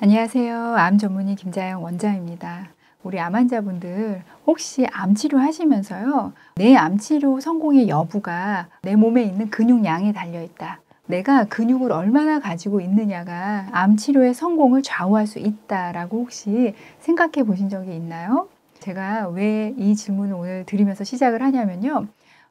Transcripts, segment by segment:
안녕하세요. 암 전문의 김자영 원장입니다. 우리 암 환자분들 혹시 암 치료하시면서요. 내 암 치료 성공의 여부가 내 몸에 있는 근육량에 달려 있다. 내가 근육을 얼마나 가지고 있느냐가 암 치료의 성공을 좌우할 수 있다라고 혹시 생각해 보신 적이 있나요? 제가 왜 이 질문을 오늘 드리면서 시작을 하냐면요.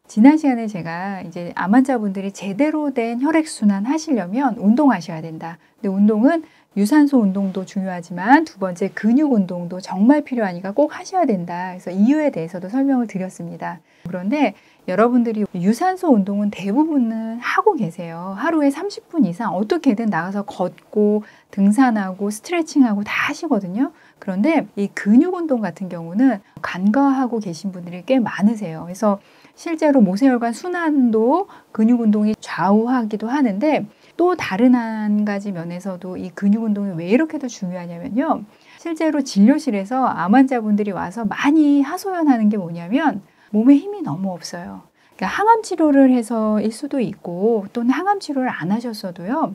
지난 시간에 제가 이제 암 환자분들이 제대로 된 혈액순환 하시려면 운동하셔야 된다. 근데 운동은 유산소 운동도 중요하지만 두 번째 근육 운동도 정말 필요하니까 꼭 하셔야 된다. 그래서 이유에 대해서도 설명을 드렸습니다. 그런데 여러분들이 유산소 운동은 대부분은 하고 계세요. 하루에 30분 이상 어떻게든 나가서 걷고 등산하고 스트레칭하고 다 하시거든요. 그런데 이 근육 운동 같은 경우는 간과하고 계신 분들이 꽤 많으세요. 그래서 실제로 모세혈관 순환도 근육 운동이 좌우하기도 하는데 또 다른 한 가지 면에서도 이 근육 운동이 왜 이렇게도 중요하냐면요. 실제로 진료실에서 암 환자분들이 와서 많이 하소연하는 게 뭐냐면 몸에 힘이 너무 없어요. 그러니까 항암 치료를 해서일 수도 있고 또는 항암 치료를 안 하셨어도요.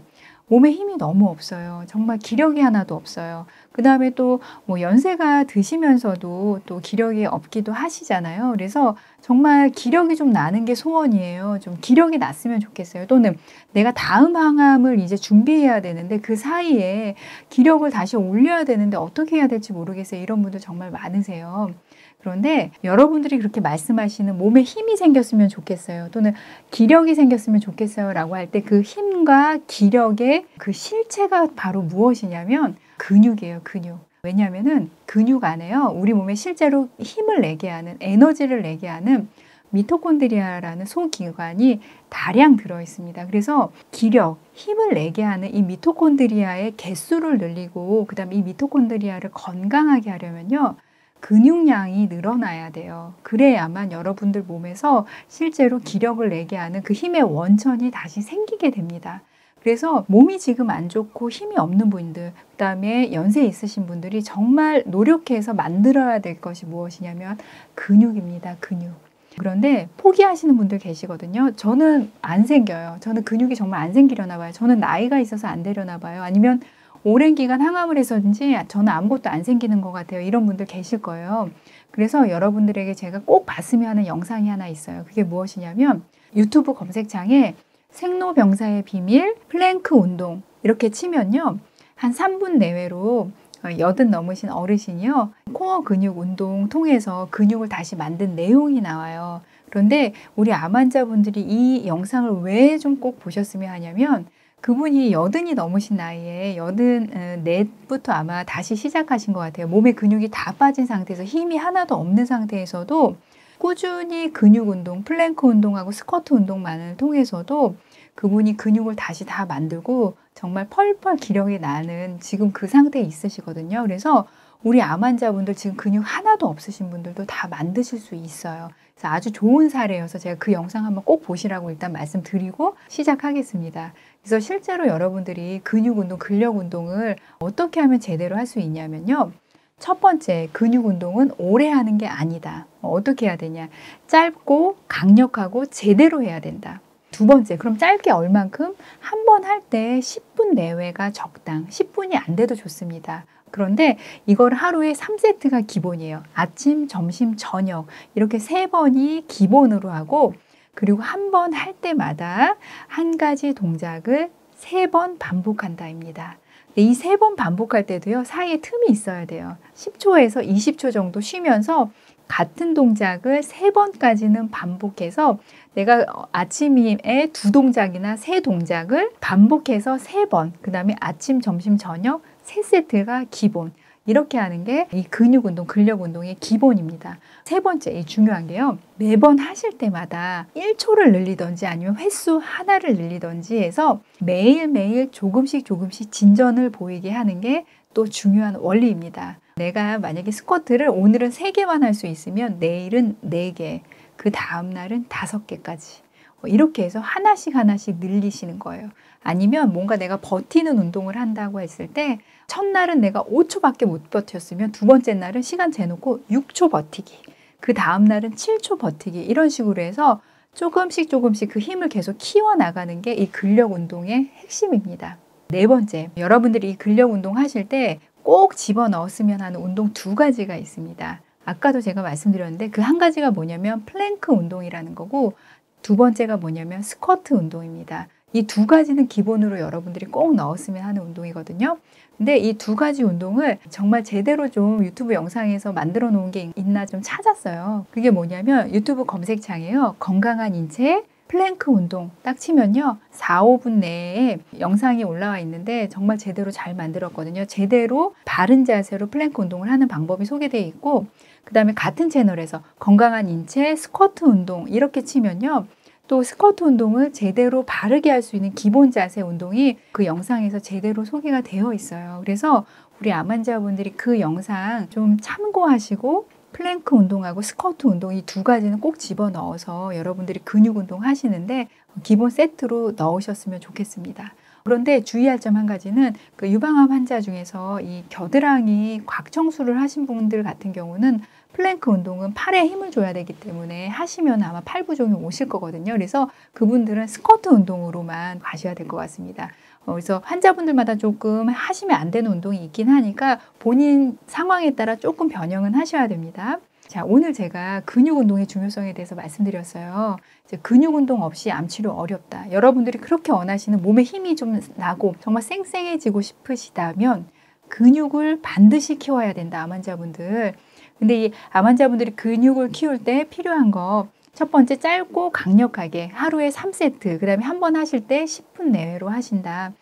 몸에 힘이 너무 없어요. 정말 기력이 하나도 없어요. 그 다음에 또 뭐 연세가 드시면서도 또 기력이 없기도 하시잖아요. 그래서 정말 기력이 좀 나는 게 소원이에요. 좀 기력이 났으면 좋겠어요. 또는 내가 다음 항암을 이제 준비해야 되는데 그 사이에 기력을 다시 올려야 되는데 어떻게 해야 될지 모르겠어요. 이런 분들 정말 많으세요. 그런데 여러분들이 그렇게 말씀하시는 몸에 힘이 생겼으면 좋겠어요. 또는 기력이 생겼으면 좋겠어요. 라고 할 때 그 힘과 기력의 그 실체가 바로 무엇이냐면 근육이에요. 근육. 왜냐하면은 근육 안에요. 우리 몸에 실제로 힘을 내게 하는 에너지를 내게 하는 미토콘드리아라는 소기관이 다량 들어 있습니다. 그래서 기력, 힘을 내게 하는 이 미토콘드리아의 개수를 늘리고 그다음 이 미토콘드리아를 건강하게 하려면요. 근육량이 늘어나야 돼요. 그래야만 여러분들 몸에서 실제로 기력을 내게 하는 그 힘의 원천이 다시 생기게 됩니다. 그래서 몸이 지금 안 좋고 힘이 없는 분들, 그 다음에 연세 있으신 분들이 정말 노력해서 만들어야 될 것이 무엇이냐면 근육입니다. 근육. 그런데 포기하시는 분들 계시거든요. 저는 안 생겨요. 저는 근육이 정말 안 생기려나 봐요. 저는 나이가 있어서 안 되려나 봐요. 아니면 오랜 기간 항암을 해서인지 저는 아무것도 안 생기는 것 같아요. 이런 분들 계실 거예요. 그래서 여러분들에게 제가 꼭 봤으면 하는 영상이 하나 있어요. 그게 무엇이냐면 유튜브 검색창에 생로병사의 비밀, 플랭크 운동 이렇게 치면요. 한 3분 내외로 여든 넘으신 어르신이요. 코어 근육 운동 통해서 근육을 다시 만든 내용이 나와요. 그런데 우리 암 환자분들이 이 영상을 왜 좀 꼭 보셨으면 하냐면 그분이 여든이 넘으신 나이에 여든 어, 넷부터 아마 다시 시작하신 것 같아요. 몸에 근육이 다 빠진 상태에서 힘이 하나도 없는 상태에서도 꾸준히 근육 운동, 플랭크 운동하고 스쿼트 운동만을 통해서도 그분이 근육을 다시 다 만들고 정말 펄펄 기력이 나는 지금 그 상태에 있으시거든요. 그래서 우리 암 환자분들 지금 근육 하나도 없으신 분들도 다 만드실 수 있어요. 그래서 아주 좋은 사례여서 제가 그 영상 한번 꼭 보시라고 일단 말씀드리고 시작하겠습니다. 그래서 실제로 여러분들이 근육 운동, 근력 운동을 어떻게 하면 제대로 할 수 있냐면요. 첫 번째, 근육 운동은 오래 하는 게 아니다. 어떻게 해야 되냐? 짧고 강력하고 제대로 해야 된다. 두 번째, 그럼 짧게 얼만큼? 한 번 할 때 10분 내외가 적당. 10분이 안 돼도 좋습니다. 그런데 이걸 하루에 3세트가 기본이에요. 아침, 점심, 저녁. 이렇게 세 번이 기본으로 하고, 그리고 한 번 할 때마다 한 가지 동작을 세 번 반복한다입니다. 이 세 번 반복할 때도요, 사이에 틈이 있어야 돼요. 10초에서 20초 정도 쉬면서 같은 동작을 세 번까지는 반복해서 내가 아침에 두 동작이나 세 동작을 반복해서 세 번, 그 다음에 아침, 점심, 저녁 세 세트가 기본. 이렇게 하는 게 이 근육 운동, 근력 운동의 기본입니다. 세 번째, 이 중요한 게요. 매번 하실 때마다 1초를 늘리던지 아니면 횟수 하나를 늘리던지 해서 매일매일 조금씩 조금씩 진전을 보이게 하는 게 또 중요한 원리입니다. 내가 만약에 스쿼트를 오늘은 3개만 할 수 있으면 내일은 4개, 그 다음날은 5개까지. 뭐 이렇게 해서 하나씩 하나씩 늘리시는 거예요. 아니면 뭔가 내가 버티는 운동을 한다고 했을 때 첫날은 내가 5초밖에 못 버텼으면 두 번째 날은 시간 재놓고 6초 버티기. 그 다음 날은 7초 버티기. 이런 식으로 해서 조금씩 조금씩 그 힘을 계속 키워나가는 게 이 근력 운동의 핵심입니다. 네 번째, 여러분들이 이 근력 운동 하실 때 꼭 집어 넣었으면 하는 운동 두 가지가 있습니다. 아까도 제가 말씀드렸는데 그 한 가지가 뭐냐면 플랭크 운동이라는 거고 두 번째가 뭐냐면 스쿼트 운동입니다. 이 두 가지는 기본으로 여러분들이 꼭 넣었으면 하는 운동이거든요. 근데 이 두 가지 운동을 정말 제대로 좀 유튜브 영상에서 만들어 놓은 게 있나 좀 찾았어요. 그게 뭐냐면 유튜브 검색창에요. 건강한 인체 플랭크 운동 딱 치면요. 4, 5분 내에 영상이 올라와 있는데 정말 제대로 잘 만들었거든요. 제대로 바른 자세로 플랭크 운동을 하는 방법이 소개되어 있고 그 다음에 같은 채널에서 건강한 인체 스쿼트 운동 이렇게 치면요. 또 스쿼트 운동을 제대로 바르게 할 수 있는 기본 자세 운동이 그 영상에서 제대로 소개가 되어 있어요. 그래서 우리 암 환자분들이 그 영상 좀 참고하시고 플랭크 운동하고 스쿼트 운동 이 두 가지는 꼭 집어 넣어서 여러분들이 근육 운동 하시는데 기본 세트로 넣으셨으면 좋겠습니다. 그런데 주의할 점 한 가지는 그 유방암 환자 중에서 이 겨드랑이 곽청수를 하신 분들 같은 경우는 플랭크 운동은 팔에 힘을 줘야 되기 때문에 하시면 아마 팔부종이 오실 거거든요. 그래서 그분들은 스쿼트 운동으로만 가셔야 될 것 같습니다. 어, 그래서 환자분들마다 조금 하시면 안 되는 운동이 있긴 하니까 본인 상황에 따라 조금 변형은 하셔야 됩니다. 자, 오늘 제가 근육 운동의 중요성에 대해서 말씀드렸어요. 이제 근육 운동 없이 암 치료 어렵다. 여러분들이 그렇게 원하시는 몸에 힘이 좀 나고 정말 쌩쌩해지고 싶으시다면 근육을 반드시 키워야 된다. 암 환자분들. 근데 이 암 환자분들이 근육을 키울 때 필요한 거 첫 번째 짧고 강력하게 하루에 3세트, 그 다음에 한 번 하실 때 10분 내외로 하신다.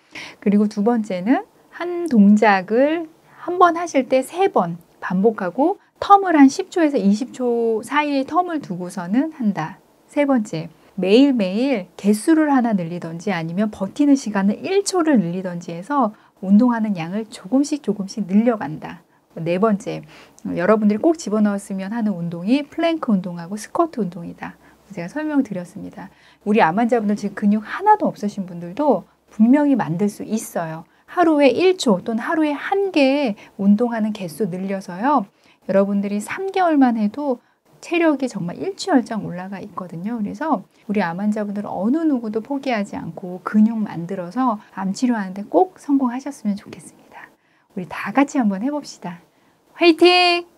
그리고 두 번째는 한 동작을 한 번 하실 때 세 번 반복하고 텀을 한 10초에서 20초 사이에 텀을 두고서는 한다. 세 번째, 매일매일 개수를 하나 늘리던지 아니면 버티는 시간을 1초를 늘리던지 해서 운동하는 양을 조금씩 조금씩 늘려간다. 네 번째, 여러분들이 꼭 집어넣었으면 하는 운동이 플랭크 운동하고 스쿼트 운동이다. 제가 설명드렸습니다. 우리 암 환자분들 지금 근육 하나도 없으신 분들도 분명히 만들 수 있어요. 하루에 1초 또는 하루에 한개 운동하는 개수 늘려서요. 여러분들이 3개월만 해도 체력이 정말 일취월장 올라가 있거든요. 그래서 우리 암 환자분들은 어느 누구도 포기하지 않고 근육 만들어서 암 치료하는데 꼭 성공하셨으면 좋겠습니다. 우리 다 같이 한번 해봅시다. 화이팅!